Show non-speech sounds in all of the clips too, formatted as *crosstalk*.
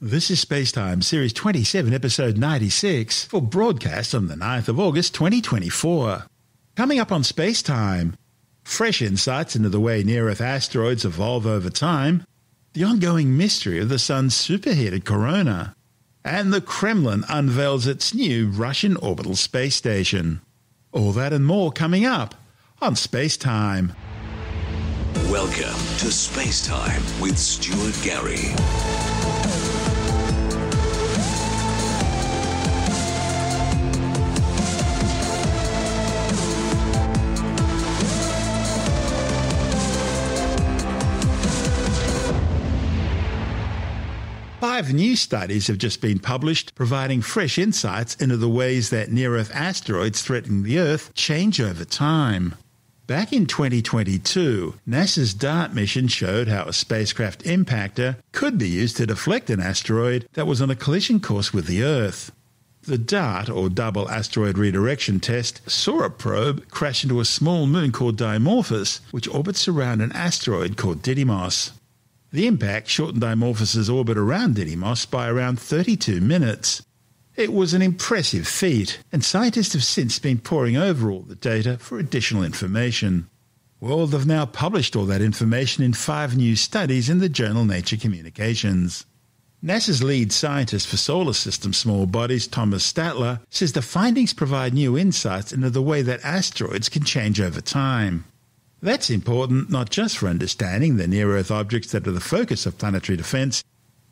This is Spacetime, Series 27, Episode 96, for broadcast on the 9th of August 2024. Coming up on Spacetime, fresh insights into the way near Earth asteroids evolve over time, the ongoing mystery of the Sun's superheated corona, and the Kremlin unveils its new Russian orbital space station. All that and more coming up on Spacetime. Welcome to Space Time with Stuart Gary. Five new studies have just been published providing fresh insights into the ways that near Earth asteroids threatening the Earth change over time. Back in 2022, NASA's DART mission showed how a spacecraft impactor could be used to deflect an asteroid that was on a collision course with the Earth. The DART, or Double Asteroid Redirection Test, saw a probe crash into a small moon called Dimorphos, which orbits around an asteroid called Didymos. The impact shortened Dimorphos's orbit around Didymos by around 32 minutes. It was an impressive feat, and scientists have since been poring over all the data for additional information. Well, they've now published all that information in five new studies in the journal Nature Communications. NASA's lead scientist for solar system small bodies, Thomas Statler, says the findings provide new insights into the way that asteroids can change over time. That's important not just for understanding the near Earth objects that are the focus of planetary defence,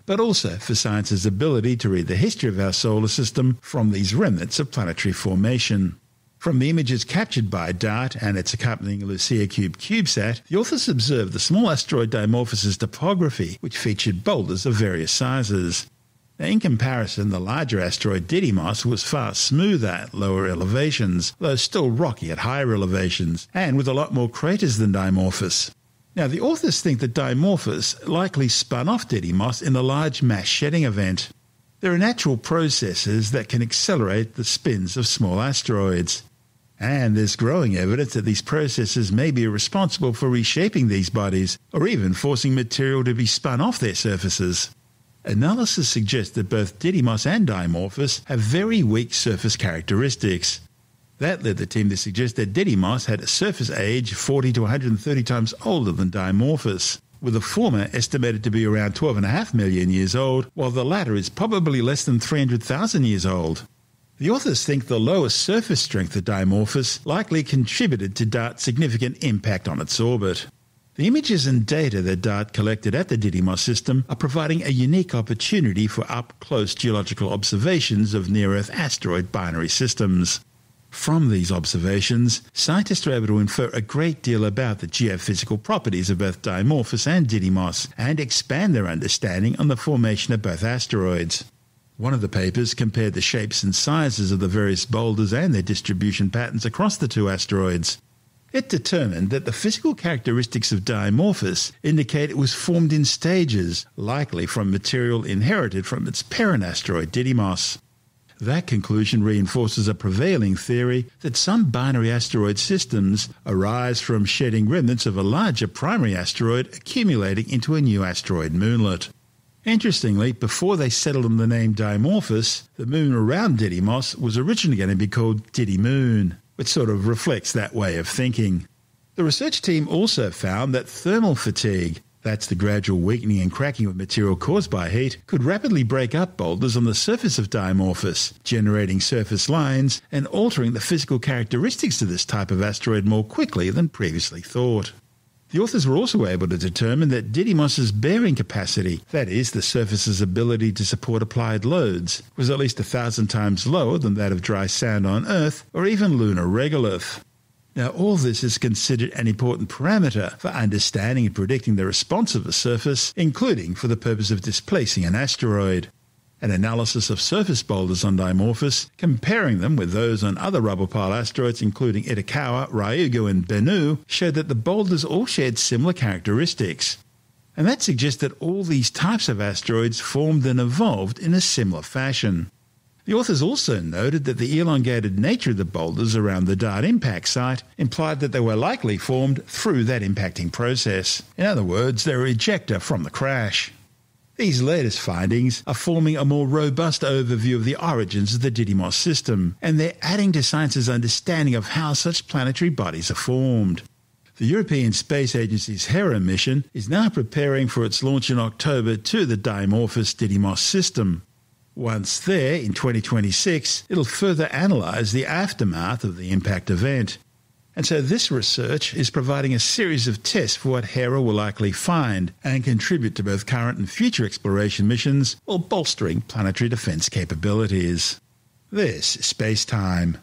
but also for science's ability to read the history of our solar system from these remnants of planetary formation. From the images captured by DART and its accompanying LICIACube CubeSat, the authors observed the small asteroid Dimorphos' topography, which featured boulders of various sizes. In comparison, the larger asteroid Didymos was far smoother at lower elevations, though still rocky at higher elevations, and with a lot more craters than Dimorphos. Now, the authors think that Dimorphos likely spun off Didymos in a large mass shedding event. There are natural processes that can accelerate the spins of small asteroids. And there's growing evidence that these processes may be responsible for reshaping these bodies, or even forcing material to be spun off their surfaces. Analysis suggests that both Didymos and Dimorphos have very weak surface characteristics. That led the team to suggest that Didymos had a surface age 40 to 130 times older than Dimorphos, with the former estimated to be around 12.5 million years old, while the latter is probably less than 300,000 years old. The authors think the lower surface strength of Dimorphos likely contributed to DART's significant impact on its orbit. The images and data that DART collected at the Didymos system are providing a unique opportunity for up close geological observations of near Earth asteroid binary systems. From these observations, scientists are able to infer a great deal about the geophysical properties of both Dimorphos and Didymos and expand their understanding on the formation of both asteroids. One of the papers compared the shapes and sizes of the various boulders and their distribution patterns across the two asteroids. It determined that the physical characteristics of Dimorphos indicate it was formed in stages, likely from material inherited from its parent asteroid Didymos. That conclusion reinforces a prevailing theory that some binary asteroid systems arise from shedding remnants of a larger primary asteroid accumulating into a new asteroid moonlet. Interestingly, before they settled on the name Dimorphos, the moon around Didymos was originally going to be called Didymoon which sort of reflects that way of thinking. The research team also found that thermal fatigue, that's the gradual weakening and cracking of material caused by heat, could rapidly break up boulders on the surface of Dimorphos, generating surface lines and altering the physical characteristics of this type of asteroid more quickly than previously thought. The authors were also able to determine that Didymos's bearing capacity, that is, the surface's ability to support applied loads, was at least a thousand times lower than that of dry sand on Earth or even lunar regolith. Now, all this is considered an important parameter for understanding and predicting the response of the surface, including for the purpose of displacing an asteroid. An analysis of surface boulders on Dimorphos, comparing them with those on other rubble pile asteroids including Itokawa, Ryugu and Bennu, showed that the boulders all shared similar characteristics. And that suggests that all these types of asteroids formed and evolved in a similar fashion. The authors also noted that the elongated nature of the boulders around the Dart impact site implied that they were likely formed through that impacting process. In other words, they were ejecta from the crash. These latest findings are forming a more robust overview of the origins of the Didymos system, and they're adding to science's understanding of how such planetary bodies are formed. The European Space Agency's Hera mission is now preparing for its launch in October to the Dimorphos Didymos system. Once there, in 2026, it'll further analyse the aftermath of the impact event. And so this research is providing a series of tests for what Hera will likely find and contribute to both current and future exploration missions while bolstering planetary defense capabilities. This is Space Time.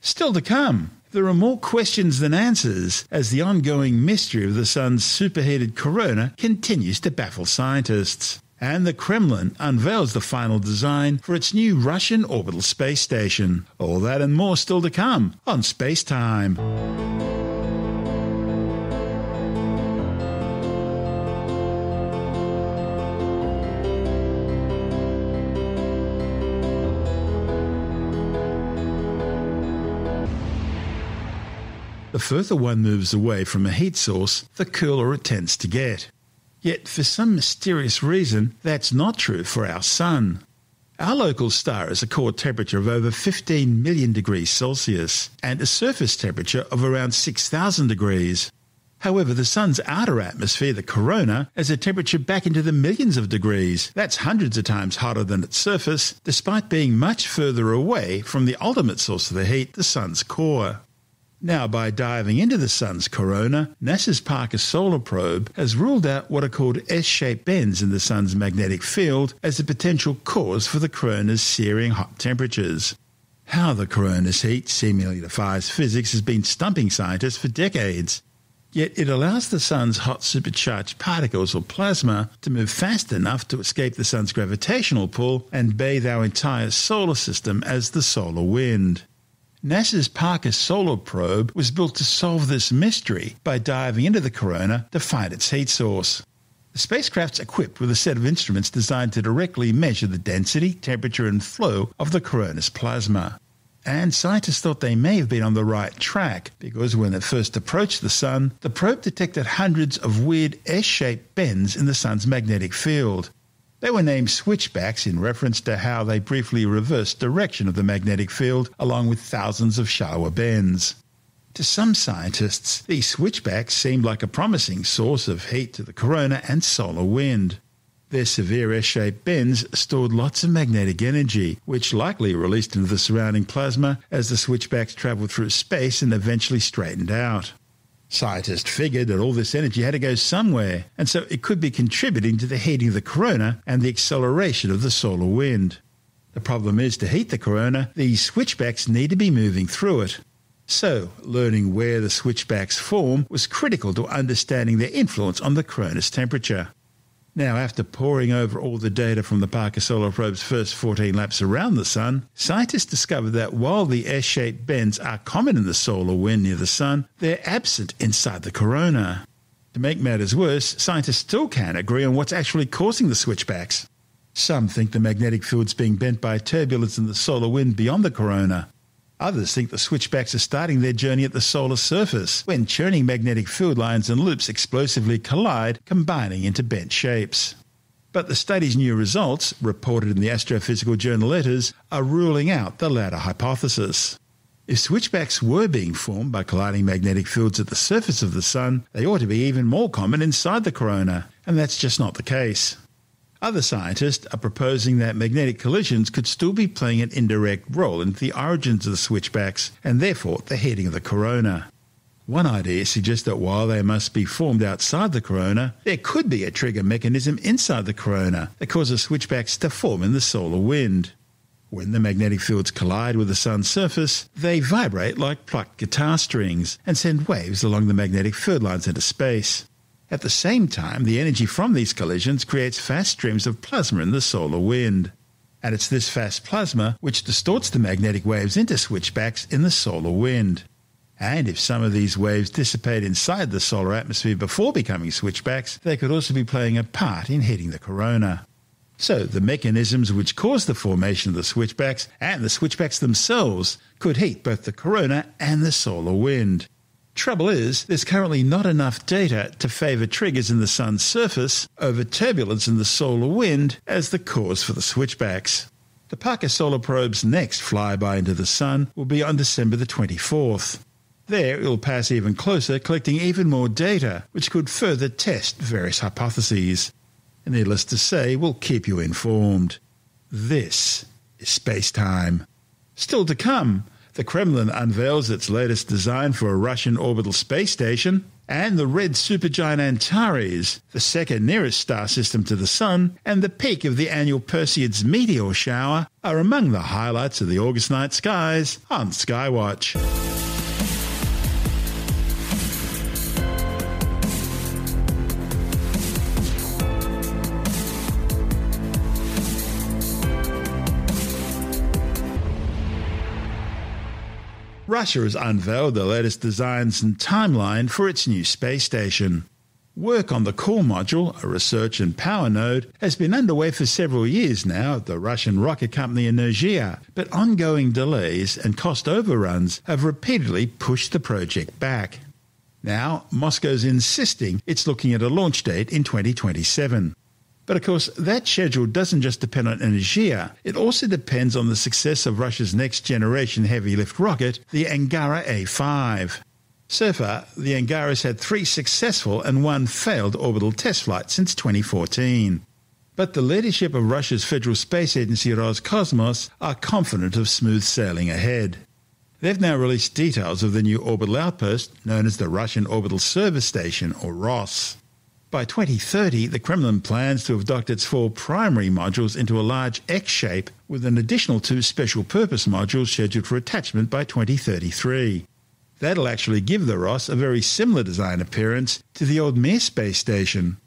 Still to come, there are more questions than answers as the ongoing mystery of the Sun's superheated corona continues to baffle scientists and the Kremlin unveils the final design for its new Russian orbital space station. All that and more still to come on Space Time. The further one moves away from a heat source, the cooler it tends to get. Yet, for some mysterious reason, that's not true for our Sun. Our local star has a core temperature of over 15 million degrees Celsius and a surface temperature of around 6,000 degrees. However, the Sun's outer atmosphere, the corona, has a temperature back into the millions of degrees. That's hundreds of times hotter than its surface, despite being much further away from the ultimate source of the heat, the Sun's core. Now, by diving into the Sun's corona, NASA's Parker Solar Probe has ruled out what are called S-shaped bends in the Sun's magnetic field as a potential cause for the corona's searing hot temperatures. How the corona's heat seemingly defies physics has been stumping scientists for decades. Yet it allows the Sun's hot supercharged particles or plasma to move fast enough to escape the Sun's gravitational pull and bathe our entire solar system as the solar wind. NASA's Parker Solar Probe was built to solve this mystery by diving into the corona to find its heat source. The spacecraft's equipped with a set of instruments designed to directly measure the density, temperature, and flow of the corona's plasma. And scientists thought they may have been on the right track because when it first approached the Sun, the probe detected hundreds of weird S shaped bends in the Sun's magnetic field. They were named switchbacks in reference to how they briefly reversed direction of the magnetic field along with thousands of shallower bends. To some scientists, these switchbacks seemed like a promising source of heat to the corona and solar wind. Their severe S-shaped bends stored lots of magnetic energy, which likely released into the surrounding plasma as the switchbacks traveled through space and eventually straightened out. Scientists figured that all this energy had to go somewhere, and so it could be contributing to the heating of the corona and the acceleration of the solar wind. The problem is to heat the corona, these switchbacks need to be moving through it. So, learning where the switchbacks form was critical to understanding their influence on the corona's temperature. Now, after poring over all the data from the Parker Solar Probe's first 14 laps around the Sun, scientists discovered that while the S shaped bends are common in the solar wind near the Sun, they're absent inside the corona. To make matters worse, scientists still can't agree on what's actually causing the switchbacks. Some think the magnetic field's being bent by turbulence in the solar wind beyond the corona. Others think the switchbacks are starting their journey at the solar surface, when churning magnetic field lines and loops explosively collide, combining into bent shapes. But the study's new results, reported in the Astrophysical Journal letters, are ruling out the latter hypothesis. If switchbacks were being formed by colliding magnetic fields at the surface of the Sun, they ought to be even more common inside the corona, and that's just not the case. Other scientists are proposing that magnetic collisions could still be playing an indirect role in the origins of the switchbacks and therefore the heating of the corona. One idea suggests that while they must be formed outside the corona, there could be a trigger mechanism inside the corona that causes switchbacks to form in the solar wind. When the magnetic fields collide with the sun's surface, they vibrate like plucked guitar strings and send waves along the magnetic field lines into space. At the same time, the energy from these collisions creates fast streams of plasma in the solar wind. And it's this fast plasma which distorts the magnetic waves into switchbacks in the solar wind. And if some of these waves dissipate inside the solar atmosphere before becoming switchbacks, they could also be playing a part in hitting the corona. So the mechanisms which cause the formation of the switchbacks and the switchbacks themselves could heat both the corona and the solar wind. Trouble is, there's currently not enough data to favour triggers in the sun's surface over turbulence in the solar wind as the cause for the switchbacks. The Parker Solar Probe's next flyby into the sun will be on December the 24th. There, it will pass even closer, collecting even more data, which could further test various hypotheses. And needless to say, we'll keep you informed. This is Space Time. Still to come, the Kremlin unveils its latest design for a Russian orbital space station, and the red supergiant Antares, the second nearest star system to the Sun, and the peak of the annual Perseids meteor shower are among the highlights of the August night skies on Skywatch. Russia has unveiled the latest designs and timeline for its new space station. Work on the core module, a research and power node, has been underway for several years now at the Russian rocket company Energia, but ongoing delays and cost overruns have repeatedly pushed the project back. Now, Moscow's insisting it's looking at a launch date in 2027. But of course, that schedule doesn't just depend on Energia, it also depends on the success of Russia's next generation heavy lift rocket, the Angara A5. So far, the Angara has had three successful and one failed orbital test flights since 2014. But the leadership of Russia's Federal Space Agency Roscosmos are confident of smooth sailing ahead. They've now released details of the new orbital outpost known as the Russian Orbital Service Station, or ROS. By 2030, the Kremlin plans to have docked its four primary modules into a large X shape with an additional two special purpose modules scheduled for attachment by 2033. That'll actually give the Ross a very similar design appearance to the old Mir space station.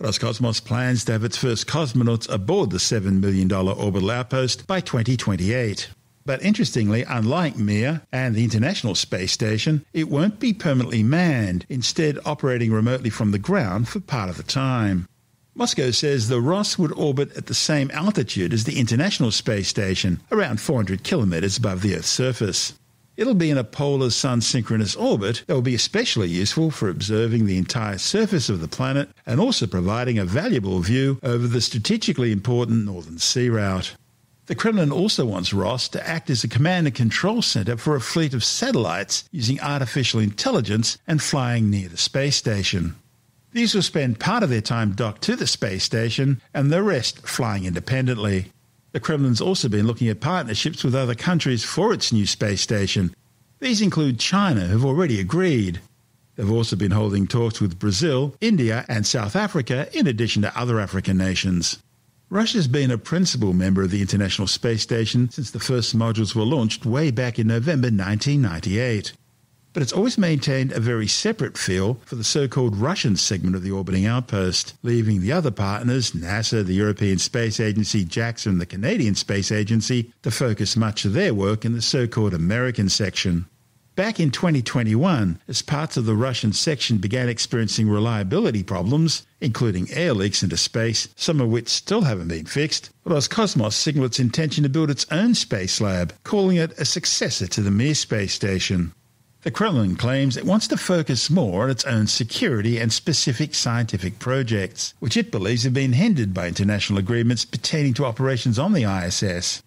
Roscosmos plans to have its first cosmonauts aboard the $7 million orbital outpost by 2028. But interestingly, unlike Mir and the International Space Station, it won't be permanently manned, instead operating remotely from the ground for part of the time. Moscow says the Ross would orbit at the same altitude as the International Space Station, around 400 kilometers above the Earth's surface. It'll be in a polar sun synchronous orbit that will be especially useful for observing the entire surface of the planet and also providing a valuable view over the strategically important Northern Sea Route. The Kremlin also wants Ross to act as a command and control center for a fleet of satellites using artificial intelligence and flying near the space station. These will spend part of their time docked to the space station and the rest flying independently. The Kremlin's also been looking at partnerships with other countries for its new space station. These include China, who've already agreed. They've also been holding talks with Brazil, India, and South Africa, in addition to other African nations. Russia's been a principal member of the International Space Station since the first modules were launched way back in November 1998. But it's always maintained a very separate feel for the so-called Russian segment of the orbiting outpost, leaving the other partners, NASA, the European Space Agency, JAXA and the Canadian Space Agency, to focus much of their work in the so-called American section. Back in 2021, as parts of the Russian section began experiencing reliability problems, including air leaks into space, some of which still haven't been fixed, Roscosmos signaled its intention to build its own space lab, calling it a successor to the Mir space station. The Kremlin claims it wants to focus more on its own security and specific scientific projects, which it believes have been hindered by international agreements pertaining to operations on the ISS.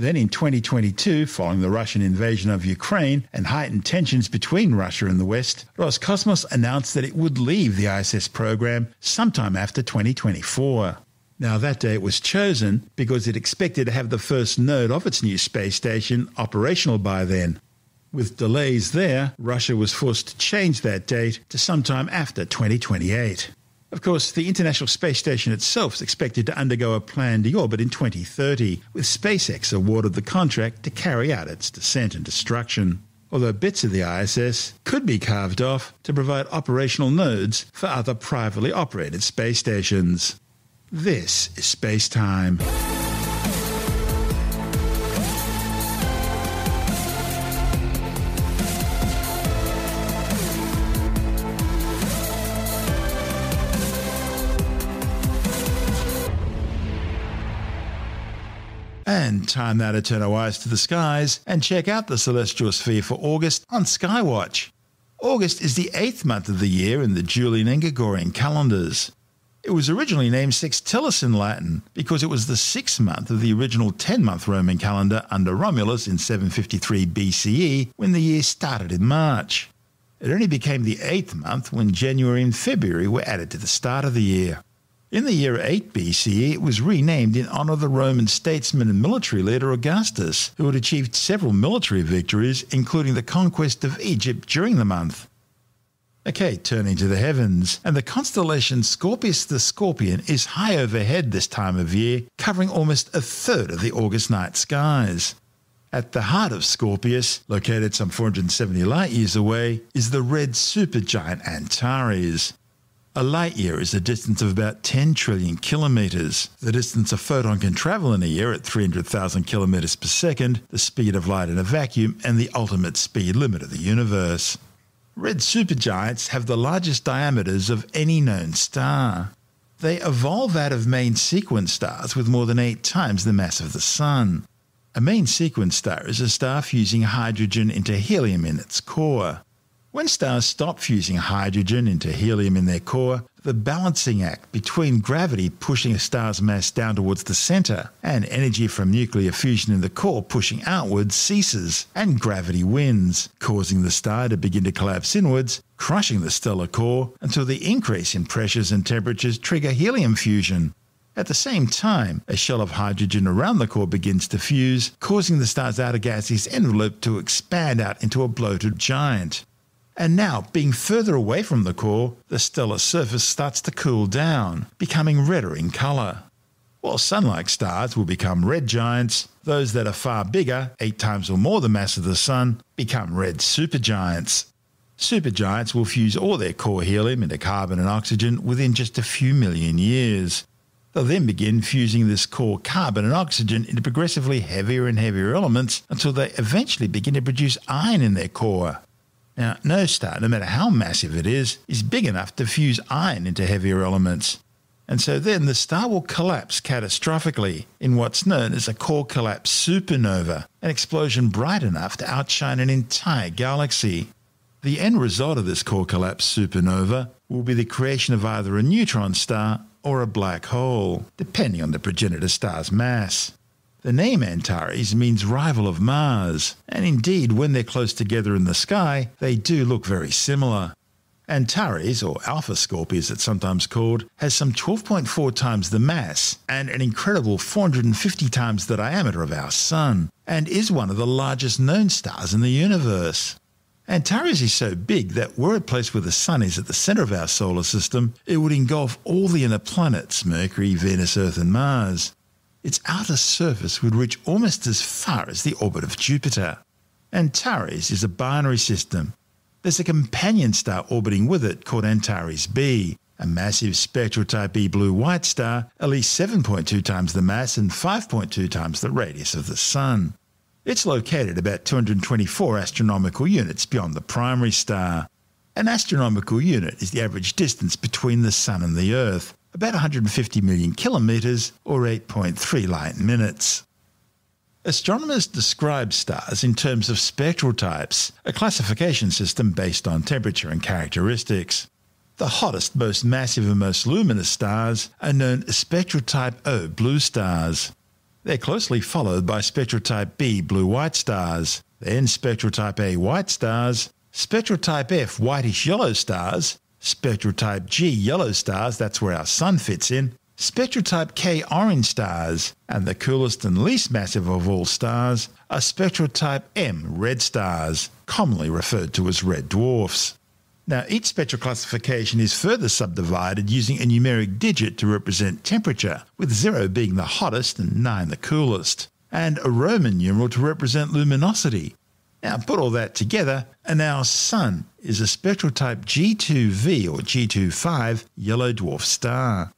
Then in 2022, following the Russian invasion of Ukraine and heightened tensions between Russia and the West, Roscosmos announced that it would leave the ISS program sometime after 2024. Now, that date was chosen because it expected to have the first node of its new space station operational by then. With delays there, Russia was forced to change that date to sometime after 2028. Of course, the International Space Station itself is expected to undergo a planned deorbit in 2030, with SpaceX awarded the contract to carry out its descent and destruction. Although bits of the ISS could be carved off to provide operational nodes for other privately operated space stations. This is Space Time. Time now to turn our eyes to the skies and check out the celestial sphere for August on Skywatch. August is the eighth month of the year in the Julian and Gregorian calendars. It was originally named Sextilis in Latin because it was the sixth month of the original 10 month Roman calendar under Romulus in 753 BCE when the year started in March. It only became the eighth month when January and February were added to the start of the year. In the year 8 BCE, it was renamed in honor of the Roman statesman and military leader Augustus, who had achieved several military victories, including the conquest of Egypt during the month. Okay, turning to the heavens, and the constellation Scorpius the Scorpion is high overhead this time of year, covering almost a third of the August night skies. At the heart of Scorpius, located some 470 light years away, is the red supergiant Antares. A light year is a distance of about 10 trillion kilometres, the distance a photon can travel in a year at 300,000 kilometres per second, the speed of light in a vacuum, and the ultimate speed limit of the universe. Red supergiants have the largest diameters of any known star. They evolve out of main sequence stars with more than eight times the mass of the Sun. A main sequence star is a star fusing hydrogen into helium in its core. When stars stop fusing hydrogen into helium in their core, the balancing act between gravity pushing a star's mass down towards the center and energy from nuclear fusion in the core pushing outwards ceases, and gravity wins, causing the star to begin to collapse inwards, crushing the stellar core until the increase in pressures and temperatures trigger helium fusion. At the same time, a shell of hydrogen around the core begins to fuse, causing the star's outer gaseous envelope to expand out into a bloated giant. And now, being further away from the core, the stellar surface starts to cool down, becoming redder in colour. While sun like stars will become red giants, those that are far bigger, eight times or more the mass of the Sun, become red supergiants. Supergiants will fuse all their core helium into carbon and oxygen within just a few million years. They'll then begin fusing this core carbon and oxygen into progressively heavier and heavier elements until they eventually begin to produce iron in their core. Now, no star, no matter how massive it is, is big enough to fuse iron into heavier elements. And so then the star will collapse catastrophically in what's known as a core collapse supernova, an explosion bright enough to outshine an entire galaxy. The end result of this core collapse supernova will be the creation of either a neutron star or a black hole, depending on the progenitor star's mass. The name Antares means rival of Mars, and indeed, when they're close together in the sky, they do look very similar. Antares, or Alpha Scorpii it's sometimes called, has some 12.4 times the mass and an incredible 450 times the diameter of our Sun, and is one of the largest known stars in the universe. Antares is so big that were it placed where the Sun is at the centre of our solar system, it would engulf all the inner planets Mercury, Venus, Earth, and Mars its outer surface would reach almost as far as the orbit of Jupiter. Antares is a binary system. There's a companion star orbiting with it called Antares B, a massive spectral type E blue white star, at least 7.2 times the mass and 5.2 times the radius of the Sun. It's located about 224 astronomical units beyond the primary star. An astronomical unit is the average distance between the Sun and the Earth, about 150 million kilometres or 8.3 light minutes. Astronomers describe stars in terms of spectral types, a classification system based on temperature and characteristics. The hottest, most massive, and most luminous stars are known as spectral type O blue stars. They're closely followed by spectral type B blue white stars, then spectral type A white stars, spectral type F whitish yellow stars, Spectral type G yellow stars, that's where our Sun fits in. Spectral type K orange stars, and the coolest and least massive of all stars are spectral type M red stars, commonly referred to as red dwarfs. Now, each spectral classification is further subdivided using a numeric digit to represent temperature, with 0 being the hottest and 9 the coolest, and a Roman numeral to represent luminosity, now, put all that together, and our Sun is a spectral type G2V or G25 yellow dwarf star.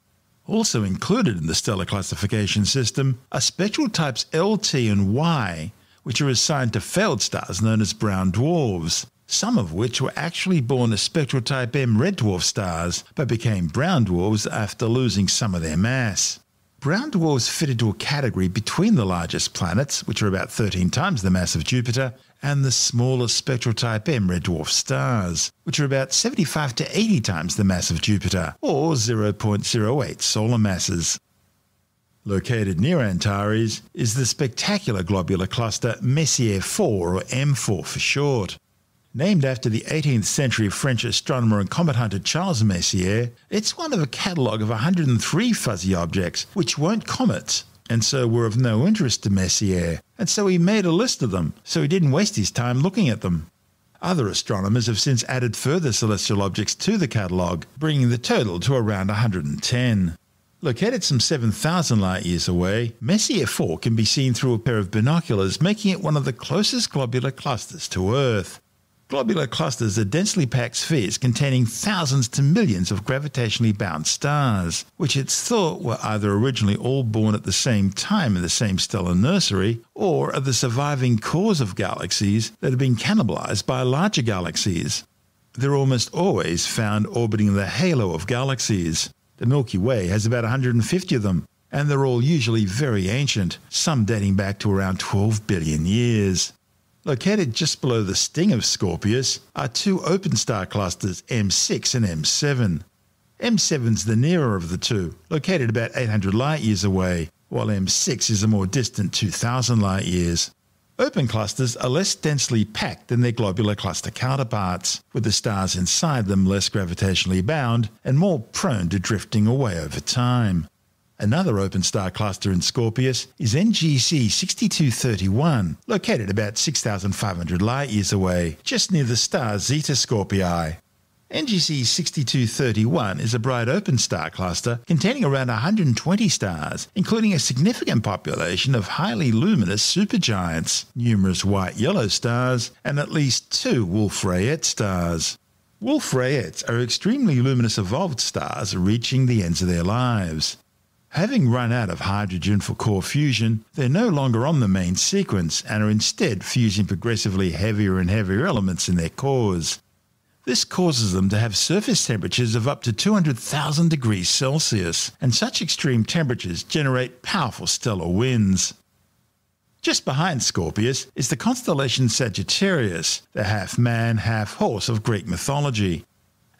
Also included in the stellar classification system are spectral types LT and Y, which are assigned to failed stars known as brown dwarfs, some of which were actually born as spectral type M red dwarf stars but became brown dwarfs after losing some of their mass. Brown dwarfs fit into a category between the largest planets, which are about 13 times the mass of Jupiter, and the smaller spectral type M red dwarf stars, which are about 75 to 80 times the mass of Jupiter, or 0.08 solar masses. Located near Antares is the spectacular globular cluster Messier 4, or M4 for short. Named after the 18th century French astronomer and comet hunter Charles Messier, it's one of a catalogue of 103 fuzzy objects which weren't comets and so were of no interest to Messier, and so he made a list of them, so he didn't waste his time looking at them. Other astronomers have since added further celestial objects to the catalogue, bringing the total to around 110. Located some 7,000 light years away, Messier 4 can be seen through a pair of binoculars, making it one of the closest globular clusters to Earth. Globular clusters are densely packed spheres containing thousands to millions of gravitationally bound stars, which it's thought were either originally all born at the same time in the same stellar nursery, or are the surviving cores of galaxies that have been cannibalized by larger galaxies. They're almost always found orbiting the halo of galaxies. The Milky Way has about 150 of them, and they're all usually very ancient, some dating back to around 12 billion years. Located just below the sting of Scorpius are two open star clusters M6 and M7. M7's the nearer of the two, located about 800 light years away, while M6 is a more distant 2000 light years. Open clusters are less densely packed than their globular cluster counterparts, with the stars inside them less gravitationally bound and more prone to drifting away over time. Another open star cluster in Scorpius is NGC 6231, located about 6,500 light years away, just near the star Zeta Scorpii. NGC 6231 is a bright open star cluster containing around 120 stars, including a significant population of highly luminous supergiants, numerous white yellow stars, and at least two Wolf Rayet stars. Wolf Rayets are extremely luminous evolved stars reaching the ends of their lives. Having run out of hydrogen for core fusion, they're no longer on the main sequence and are instead fusing progressively heavier and heavier elements in their cores. This causes them to have surface temperatures of up to 200,000 degrees Celsius, and such extreme temperatures generate powerful stellar winds. Just behind Scorpius is the constellation Sagittarius, the half man, half horse of Greek mythology.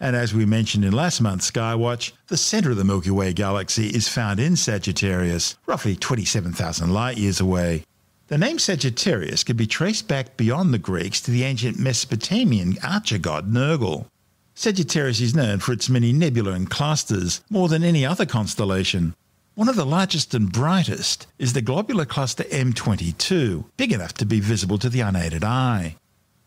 And as we mentioned in last month's Skywatch, the centre of the Milky Way galaxy is found in Sagittarius, roughly 27,000 light years away. The name Sagittarius can be traced back beyond the Greeks to the ancient Mesopotamian archer god Nergal. Sagittarius is known for its many nebulae and clusters, more than any other constellation. One of the largest and brightest is the globular cluster M22, big enough to be visible to the unaided eye.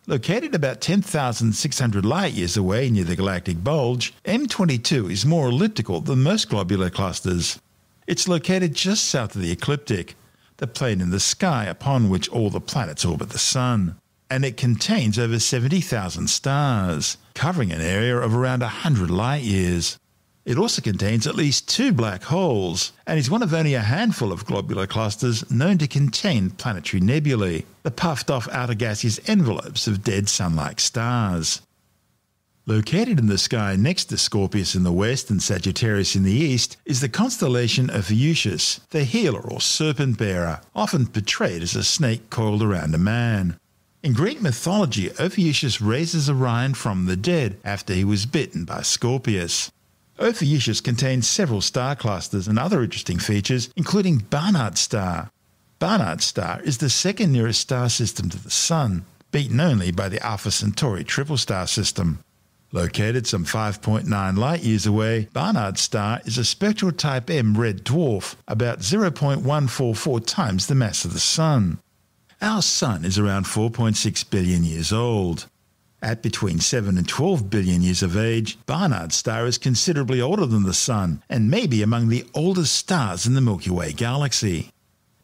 Located about 10,600 light years away near the galactic bulge, M22 is more elliptical than most globular clusters. It's located just south of the ecliptic, the plane in the sky upon which all the planets orbit the Sun, and it contains over 70,000 stars, covering an area of around 100 light years. It also contains at least two black holes and is one of only a handful of globular clusters known to contain planetary nebulae, the puffed off outer gaseous envelopes of dead sun like stars. Located in the sky next to Scorpius in the west and Sagittarius in the east is the constellation of Ophiuchus, the healer or serpent bearer, often portrayed as a snake coiled around a man. In Greek mythology, Ophiuchus raises Orion from the dead after he was bitten by Scorpius. Ophiuchus contains several star clusters and other interesting features, including Barnard Star. Barnard Star is the second nearest star system to the Sun, beaten only by the Alpha Centauri triple star system. Located some 5.9 light years away, Barnard Star is a spectral type M red dwarf, about 0.144 times the mass of the Sun. Our Sun is around 4.6 billion years old. At between 7 and 12 billion years of age, Barnard's star is considerably older than the Sun and may be among the oldest stars in the Milky Way galaxy.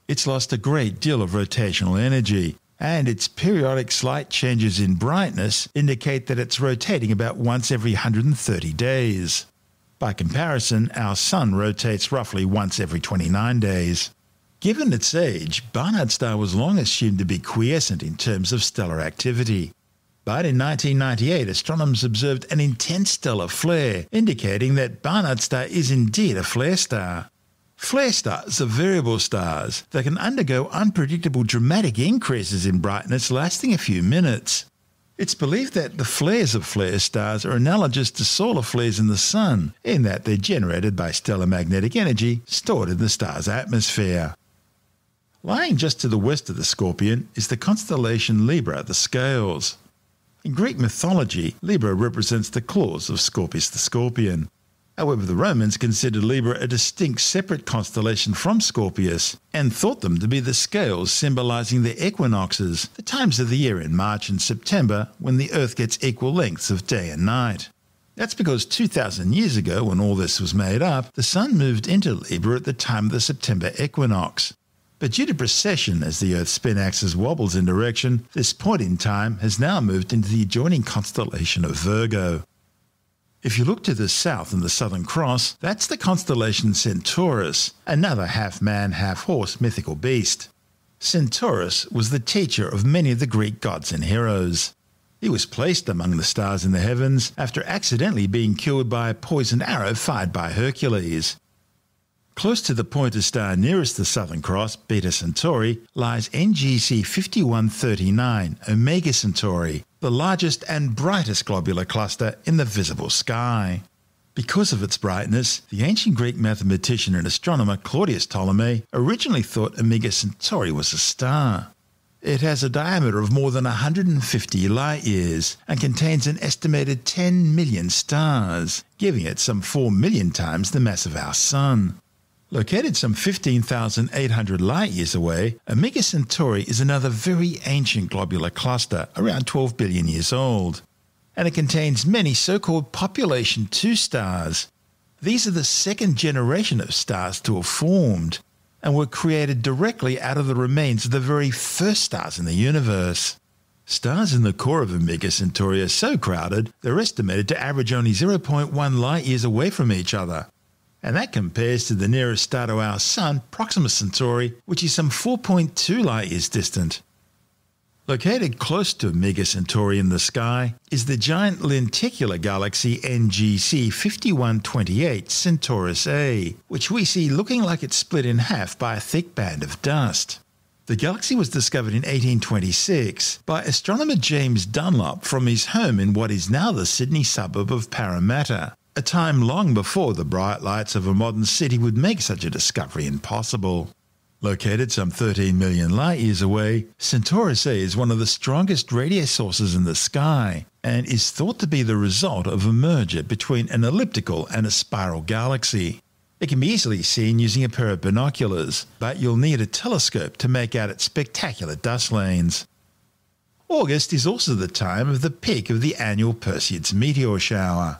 It's lost a great deal of rotational energy, and its periodic slight changes in brightness indicate that it's rotating about once every 130 days. By comparison, our Sun rotates roughly once every 29 days. Given its age, Barnard's star was long assumed to be quiescent in terms of stellar activity. But in 1998, astronomers observed an intense stellar flare, indicating that Barnard star is indeed a flare star. Flare stars are variable stars that can undergo unpredictable dramatic increases in brightness lasting a few minutes. It's believed that the flares of flare stars are analogous to solar flares in the Sun, in that they're generated by stellar magnetic energy stored in the star's atmosphere. Lying just to the west of the Scorpion is the constellation Libra, the Scales. In Greek mythology, Libra represents the claws of Scorpius the Scorpion. However, the Romans considered Libra a distinct separate constellation from Scorpius and thought them to be the scales symbolizing the equinoxes, the times of the year in March and September when the Earth gets equal lengths of day and night. That's because 2,000 years ago, when all this was made up, the Sun moved into Libra at the time of the September equinox. But due to precession, as the Earth's spin axis wobbles in direction, this point in time has now moved into the adjoining constellation of Virgo. If you look to the south in the Southern Cross, that's the constellation Centaurus, another half man, half horse mythical beast. Centaurus was the teacher of many of the Greek gods and heroes. He was placed among the stars in the heavens after accidentally being killed by a poisoned arrow fired by Hercules. Close to the pointer star nearest the Southern Cross, Beta Centauri, lies NGC 5139, Omega Centauri, the largest and brightest globular cluster in the visible sky. Because of its brightness, the ancient Greek mathematician and astronomer Claudius Ptolemy originally thought Omega Centauri was a star. It has a diameter of more than 150 light years and contains an estimated 10 million stars, giving it some 4 million times the mass of our Sun. Located some 15,800 light years away, Omega Centauri is another very ancient globular cluster, around 12 billion years old. And it contains many so called population 2 stars. These are the second generation of stars to have formed and were created directly out of the remains of the very first stars in the universe. Stars in the core of Omega Centauri are so crowded, they're estimated to average only 0.1 light years away from each other and that compares to the nearest star to our Sun, Proxima Centauri, which is some 4.2 light years distant. Located close to Omega Centauri in the sky is the giant lenticular galaxy NGC 5128 Centaurus A, which we see looking like it's split in half by a thick band of dust. The galaxy was discovered in 1826 by astronomer James Dunlop from his home in what is now the Sydney suburb of Parramatta, a time long before the bright lights of a modern city would make such a discovery impossible. Located some 13 million light years away, Centaurus A is one of the strongest radio sources in the sky and is thought to be the result of a merger between an elliptical and a spiral galaxy. It can be easily seen using a pair of binoculars, but you'll need a telescope to make out its spectacular dust lanes. August is also the time of the peak of the annual Perseids meteor shower.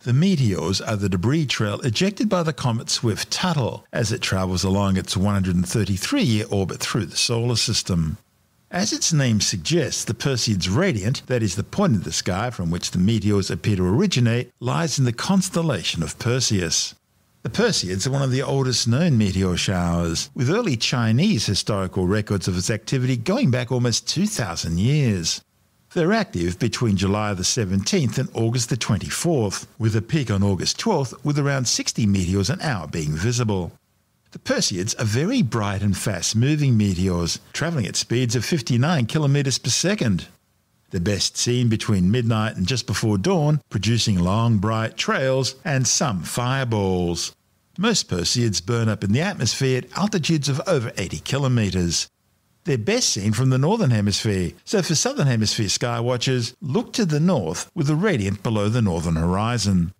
The meteors are the debris trail ejected by the comet Swift-Tuttle as it travels along its 133-year orbit through the solar system. As its name suggests, the Perseids radiant, that is the point in the sky from which the meteors appear to originate, lies in the constellation of Perseus. The Perseids are one of the oldest known meteor showers, with early Chinese historical records of its activity going back almost 2,000 years. They're active between July the 17th and August the 24th, with a peak on August 12th with around 60 meteors an hour being visible. The Perseids are very bright and fast moving meteors, travelling at speeds of 59 kilometres per second. They're best seen between midnight and just before dawn, producing long bright trails and some fireballs. Most Perseids burn up in the atmosphere at altitudes of over 80 kilometres. They're best seen from the northern hemisphere, so for southern hemisphere sky watchers, look to the north with the radiant below the northern horizon.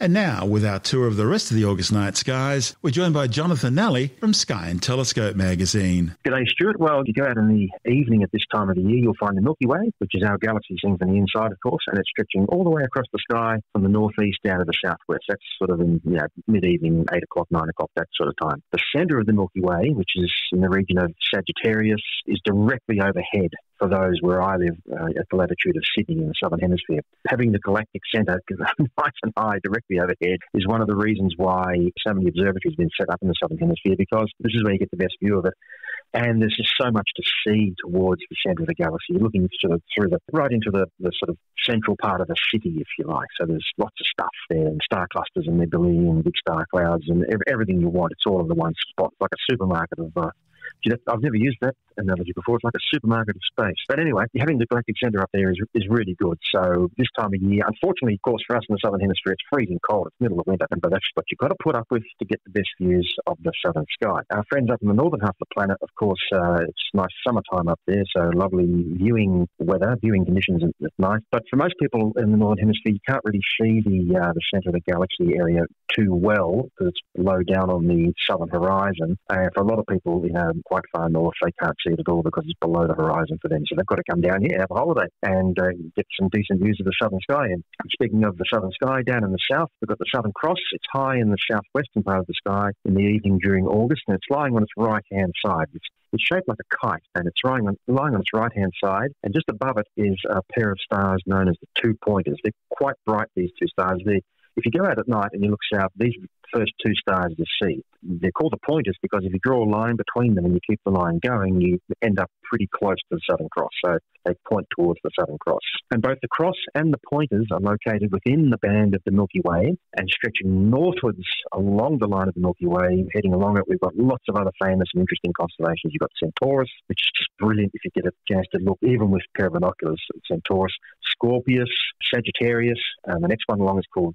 And now, with our tour of the rest of the August night skies, we're joined by Jonathan Nally from Sky and Telescope magazine. G'day, Stuart. Well, you go out in the evening at this time of the year, you'll find the Milky Way, which is our galaxy seen from the inside, of course, and it's stretching all the way across the sky from the northeast down to the southwest. That's sort of in you know, mid-evening, 8 o'clock, 9 o'clock, that sort of time. The centre of the Milky Way, which is in the region of Sagittarius, is directly overhead for those where I live uh, at the latitude of Sydney in the southern hemisphere. Having the galactic centre *laughs* nice and high directly overhead is one of the reasons why so many observatories have been set up in the southern hemisphere because this is where you get the best view of it. And there's just so much to see towards the centre of the galaxy. You're looking sort of through the right into the, the sort of central part of the city, if you like. So there's lots of stuff there, and star clusters and nebulae and big star clouds and everything you want. It's all in the one spot, like a supermarket of uh, I've never used that analogy before. It's like a supermarket of space. But anyway, having the galactic centre up there is, is really good. So this time of year, unfortunately, of course, for us in the southern hemisphere, it's freezing cold. It's middle of winter, but that's what you've got to put up with to get the best views of the southern sky. Our friends up in the northern half of the planet, of course, uh, it's nice summertime up there, so lovely viewing weather, viewing conditions at night. But for most people in the northern hemisphere, you can't really see the uh, the centre of the galaxy area too well because it's low down on the southern horizon. And for a lot of people, you know, quite far north, they can't see it at all because it's below the horizon for them. So they've got to come down here, have a holiday, and uh, get some decent views of the southern sky. And speaking of the southern sky, down in the south, we've got the Southern Cross. It's high in the southwestern part of the sky in the evening during August, and it's lying on its right hand side. It's, it's shaped like a kite, and it's lying on, lying on its right hand side. And just above it is a pair of stars known as the two pointers. They're quite bright, these two stars. They're if you go out at night and you look south, these first two stars you see, they're called the pointers because if you draw a line between them and you keep the line going, you end up pretty close to the Southern Cross. So they point towards the Southern Cross. And both the cross and the pointers are located within the band of the Milky Way and stretching northwards along the line of the Milky Way, heading along it, we've got lots of other famous and interesting constellations. You've got Centaurus, which is just brilliant if you get a chance to look, even with pair of binoculars. Centaurus, Scorpius, Sagittarius, and the next one along is called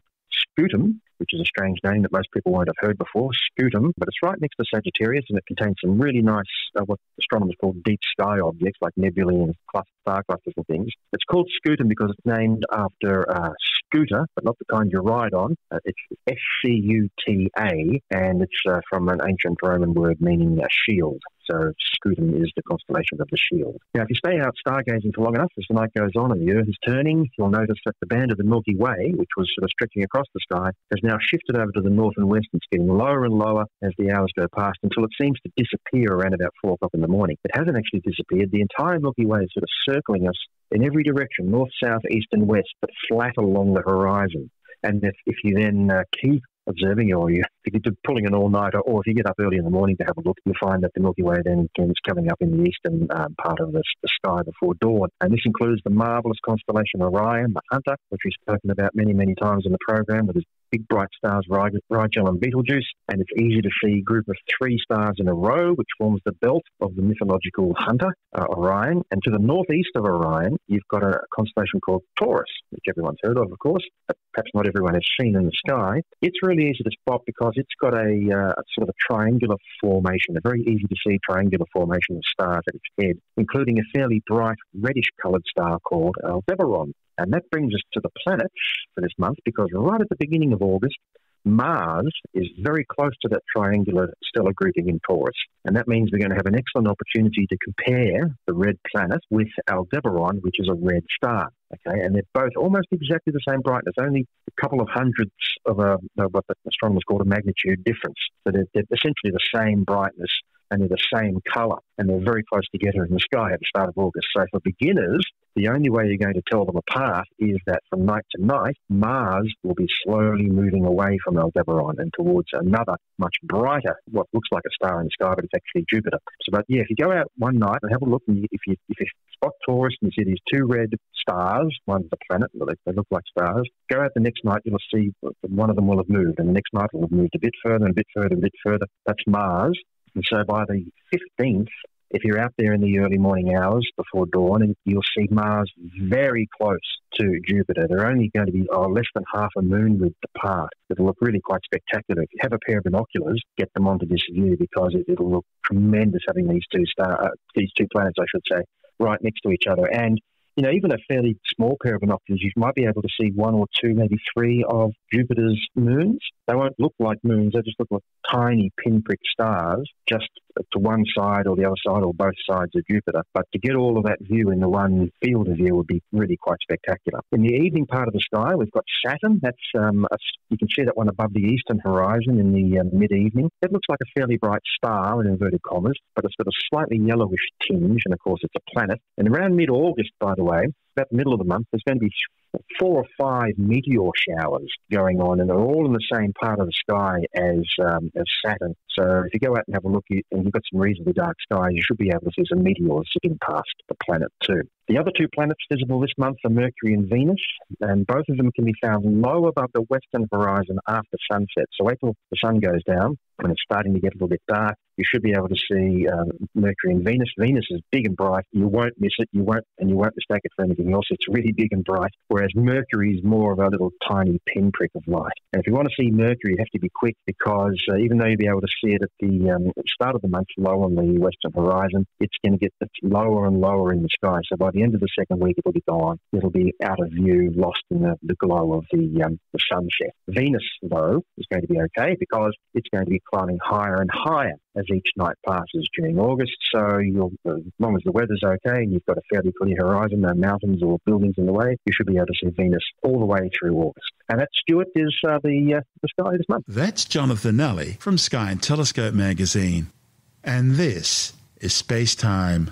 Scutum, which is a strange name that most people won't have heard before, Scutum, but it's right next to Sagittarius and it contains some really nice, uh, what astronomers call deep sky objects like nebulae and star clusters and things. It's called Scutum because it's named after a scooter, but not the kind you ride on. Uh, it's S C U T A, and it's uh, from an ancient Roman word meaning a shield. So Scutum is the constellation of the Shield. Now, if you stay out stargazing for long enough, as the night goes on and the Earth is turning, you'll notice that the band of the Milky Way, which was sort of stretching across the sky, has now shifted over to the north and west. It's getting lower and lower as the hours go past until it seems to disappear around about four o'clock in the morning. It hasn't actually disappeared. The entire Milky Way is sort of circling us in every direction, north, south, east, and west, but flat along the horizon. And if, if you then uh, keep observing, or you, if you're pulling an all nighter, or if you get up early in the morning to have a look, you'll find that the Milky Way then is coming up in the eastern um, part of the, the, sky before dawn. And this includes the marvelous constellation Orion, the Hunter, which we've spoken about many, many times in the program, with its big bright stars, Rigel and Betelgeuse. And it's easy to see a group of three stars in a row, which forms the belt of the mythological Hunter, uh, Orion. And to the northeast of Orion, you've got a constellation called Taurus, which everyone's heard of, of course, but perhaps not everyone has seen in the sky. It's really easy to spot because it's got a, uh, a sort of a triangular formation, a very easy to see triangular formation of stars at its head, including a fairly bright reddish coloured star called Aldebaran. And that brings us to the planets for this month because right at the beginning of August, Mars is very close to that triangular stellar grouping in Taurus. And that means we're going to have an excellent opportunity to compare the red planet with Aldebaran, which is a red star. Okay, and they're both almost exactly the same brightness, only a couple of hundredths of a, what the astronomers call a magnitude difference. So they're, they're essentially the same brightness and they're the same colour, and they're very close together in the sky at the start of August. So for beginners, the only way you're going to tell them apart is that from night to night, Mars will be slowly moving away from Aldebaran and towards another much brighter, what looks like a star in the sky, but it's actually Jupiter. So, but yeah, if you go out one night and have a look, and you, if you if you spot Taurus and you see these two red stars, one's a planet, they look like stars. Go out the next night, you'll see one of them will have moved, and the next night will have moved a bit further and a bit further and a bit further. That's Mars. And so by the 15th, if you're out there in the early morning hours before dawn, you'll see Mars very close to Jupiter. They're only going to be oh, less than half a moon width apart. It'll look really quite spectacular. If you have a pair of binoculars, get them onto this view because it, will look tremendous having these two star, uh, these two planets, I should say, right next to each other. And you know, even a fairly small pair of binoculars, you might be able to see one or two, maybe three of Jupiter's moons. They won't look like moons, they just look like tiny pinprick stars just to one side or the other side or both sides of Jupiter. But to get all of that view in the one field of view would be really quite spectacular. In the evening part of the sky, we've got Saturn. That's um, a, you can see that one above the eastern horizon in the um, mid-evening. It looks like a fairly bright star in inverted commas, but it's got a slightly yellowish tinge, and of course it's a planet. And around mid-August, by the way, about the middle of the month, there's going to be four or five meteor showers going on, and they're all in the same part of the sky as um, as Saturn. So if you go out and have a look, and you've got some reasonably dark skies, you should be able to see some meteors zipping past the planet too. The other two planets visible this month are Mercury and Venus, and both of them can be found low above the western horizon after sunset. So till the sun goes down, when it's starting to get a little bit dark, you should be able to see um, Mercury and Venus. Venus is big and bright. You won't miss it. You won't, and you won't mistake it for anything else. It's really big and bright. Whereas Mercury is more of a little tiny pinprick of light. And if you want to see Mercury, you have to be quick because uh, even though you'll be able to see it at the um, start of the month, low on the western horizon, it's going to get lower and lower in the sky. So by the end of the second week, it'll be gone. It'll be out of view, lost in the, the glow of the um, the sunset. Venus, though, is going to be okay because it's going to be climbing higher and higher as each night passes during August. So as long as the weather's okay and you've got a fairly clear horizon, no mountains or buildings in the way, you should be able to see Venus all the way through August. And that, Stuart, is uh, the, uh, the sky this month. That's Jonathan Nally from Sky and Telescope magazine. And this is Space Time.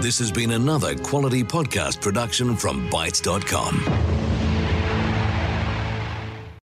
This has been another quality podcast production from Bitesz.com.